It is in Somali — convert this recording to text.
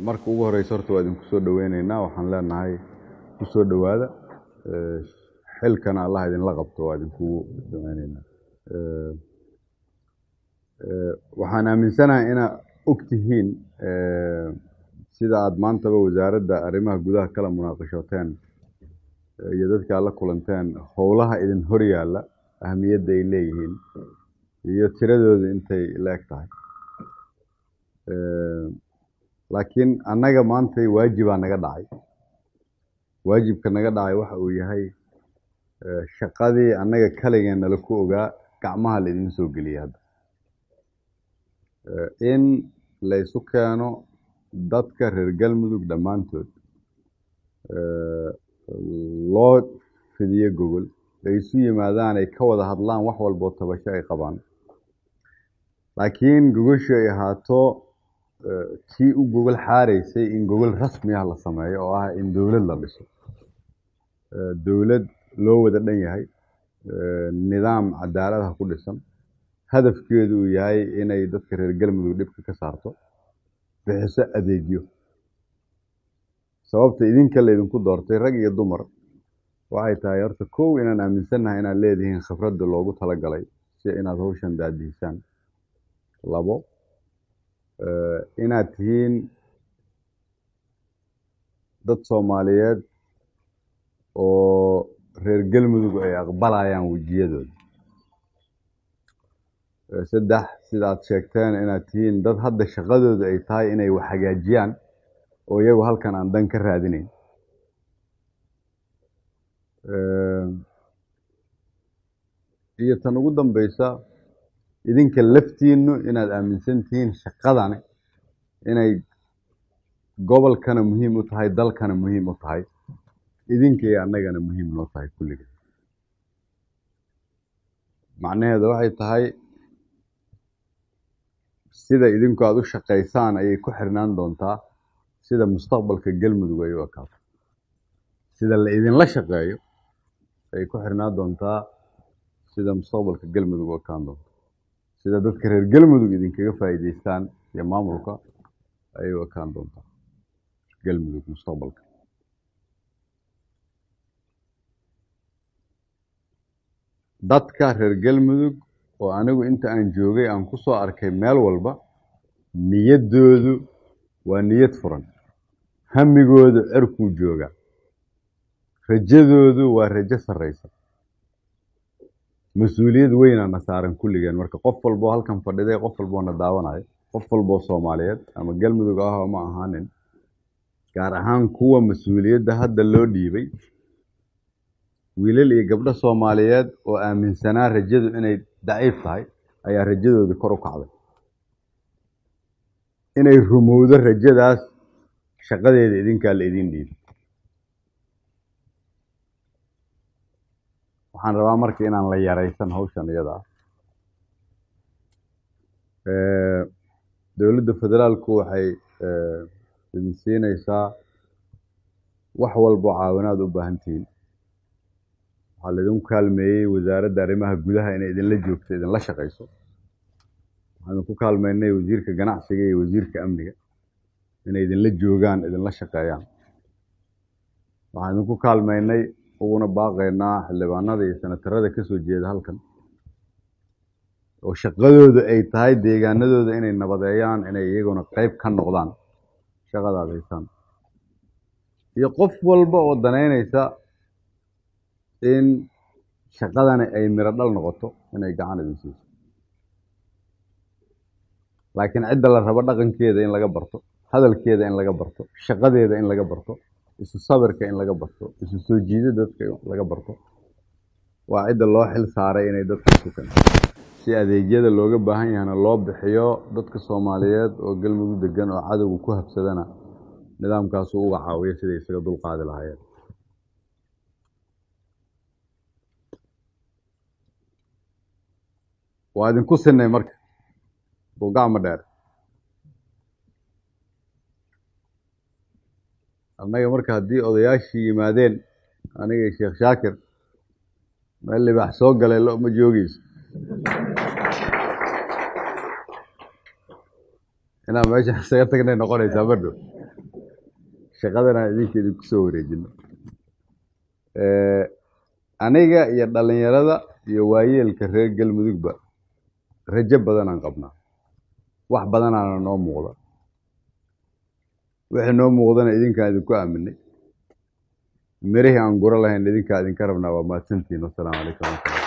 marka ugu horeysa horta waa idinku soo dhoweyneynaa waxaan leenahay ku soo dhowaada. Xilkana allah idinla qabto waa idinkugu dhoweyneynaa waxaan aaminsanahay inaad og tihiin sida aada maantaba wasaaradda arrimaha gudaha kala munaaqashooteen iyo dadka aad la kulanteen howlaha idin hor yaalla ahamiyadda ay leeyihiin iyo tiradooda intay la-eg tahay laakiin annaga maanta waajibaa naga dhacay. Waajibka naga dhacay waxa uu yahay shaqadii annaga kaligeen nala ku ogaa gacmaha la idin soo geliyay hadda. In la isu keeno dadka reer galmudug dhammaantood loo fidiyo gogol ay isu yimaadaan ay ka wada hadlaan wax walboo tabasho ay qabaan. Laakiin gogoshu ay ahaato tii u gogol xaaraysay in gogol rasmi ah la sameeyo oo ah in dowlad la dhiso. Dowlad loo wada dhan yahay nidaam cadaaladaha ku dhisan hadafkeedu uu yahay inay dadka reer galmudug dhibka ka saarto bixiso adeegyo. Sababta idinka laydinku doortay rag iyo dumar waxay tahay horta kow inaan aaminsannahay inaad leedihiin khibradda loogu talagalay si inaad hawshan daadihisaan. Labo inaad tihiin dad soomaaliyeed oo reer galmudug ay aqbalayaan wejiyadooda. Saddex sida aad sheegteen inaad tihiin dad hadda shaqadooda ay tahay inay wax hagaajiyaan oo iyagu halkan aan dan ka raadinayn. Iyo tan ugu dambeysa idinka laftiinnu inaad aaminsan tihiin shaqadani inay gobolkana muhiim u tahay dalkana muhiim u tahay idinka iyo annagana muhiim noo tahay kulliga. Macnaheedu waxay tahay sida idinku aada u shaqaysaan ayay ku xirnaan doontaa sida mustaqbalka galmudug ay u ekaato sida la idinla shaqeeyo ayay ku xirnaan doontaa sida mustaqbalka galmudug u ekaan doonto sida dadka reer galmudug idinkaga faa'iidaystaan iyo maamulka ayay u ekaan doontaa galmudug mustaqbalka. Dadka reer galmudug oo anigu inta aan joogay aan ku soo arkay meel walba niyaddoodu waa niyad furan. Hamigoodu cerkuu jooga rajadoodu waa rajo sarraysa mas'uuliyad weynaana saaran kulligeen. Marka qof walboo halkan fadhiday qof walboona daawanayo qof walboo soomaaliyeed ama galmudug ah oo ma ahaanin gaar ahaan kuwa mas'uuliyadda hadda loo dhiibay. Wiilal iyo gabdho soomaaliyeed oo aaminsanaa rajadu inay daciif tahay ayaa rajadoodii kor u kacday. Inay rumowdo rajadaas shaqadeeda idinkaa la idin dhiibay waxaan rabaa marka inaan la yaraysan hawshan iyada. Ah dowladda federaalku waxay idin siinaysaa wax walbo caawinaad u baahan waxaa laidinku kaalmeeyey wasaaradda arrimaha gudaha inay idinla joogto idinla shaqayso. Waxaan idinku kaalmeynay wasiirka ganacsiga iyo wasiirka amniga inay idinla joogaan idinla shaqeeyaan. Waxaan idinku kaalmeynay uguna baaqaynaa xildhibaanada iyo senatarada ka soo jeeda halkan. Oo shaqadooda ay tahay deegaanadooda inay nabadeeyaan inay iyaguna qeyb ka noqdaan. Shaqadaad haysaan iyo qof walba oo danaynaysa in shaqadani ay miro dhal noqoto inay gacan idin siiso. Laakiin cidda la rabo dhaqankeeda in laga barto hadalkeeda in laga barto shaqadeeda in laga barto isu sabirka in laga barto isu soo jiida dadka laga barto. Waa cidda loo xil saaray inay dadka keento si adeegyada looga baahan yahana loo bixiyo dadka soomaaliyeed oo galmudug degan oo cadowga ku habsadana nidaamkaasu uga caawiyo siday isaga dulqaadi lahaayeen. Waa idinku sinay marka. Gogacma dheer annaga marka haddii odayaashii yimaadeen aniga sheekh shaakir meel libaax soo galay lo ma joogeyso inaan meesha isaga tagnay noqonaysaa bardhow shaqadan aan idinka idinku soo wareejino aniga iyo dhallinyarada iyo waayeelka reer galmudugba rajo badanaan qabnaa. Wax badanaana noo muuqda wixii noo muuqdana idinkaan idinku aaminay. Mirihii aan guro lahayn idinkaa idinka rabnaa waa mahadsantihin wasalaamu calaykum